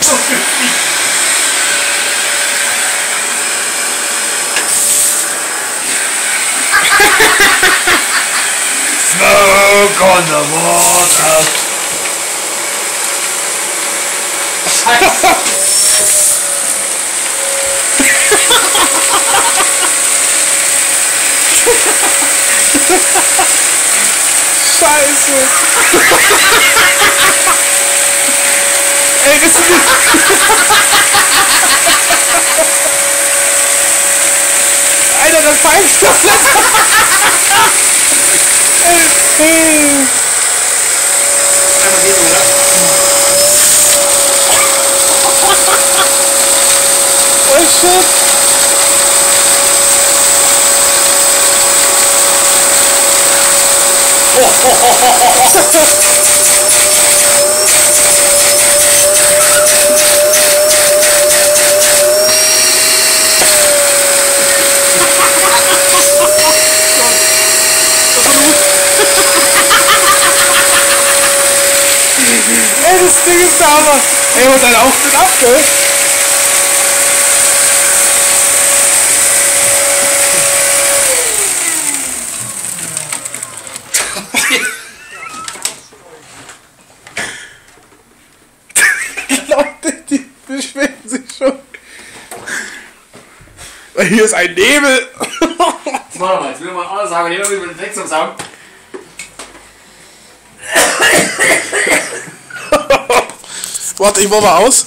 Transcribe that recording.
Smoke on the water. Scheiße. Ist Alter, das pfeift doch. Einmal gehen, oder? Oh shit. Ey, das Ding ist der Hammer. Ey, und dann auch den ab, gell? Beschweren sich schon. Hier ist ein Nebel. Wir mal. Jetzt will ich mal alles sagen. Will ich den Text sagen. Warte, ich mach mal aus.